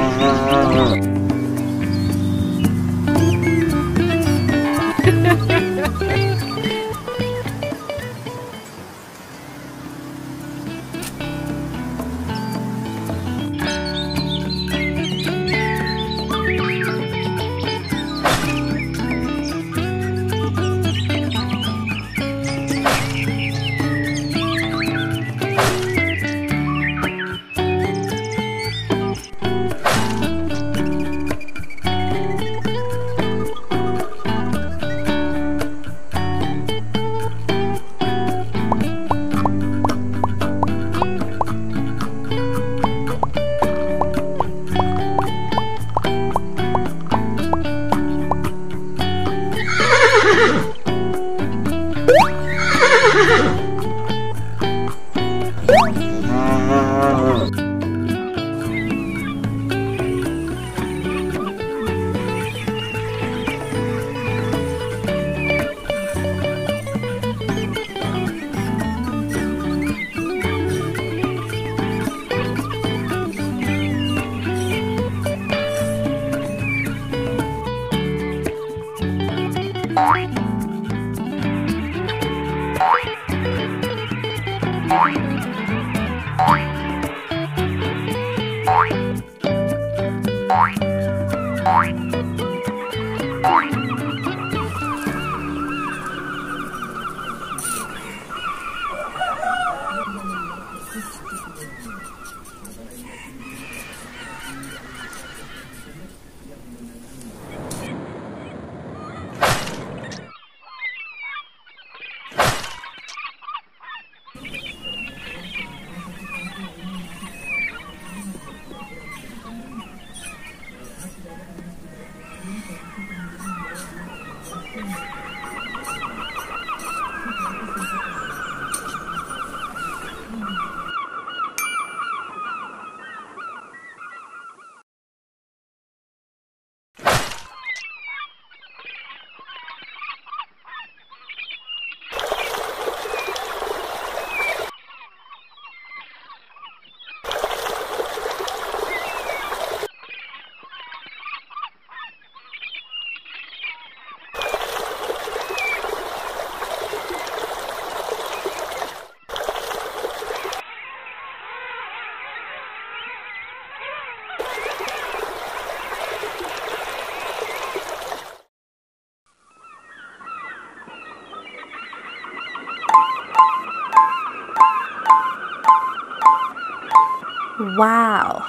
あ Bye. Wow.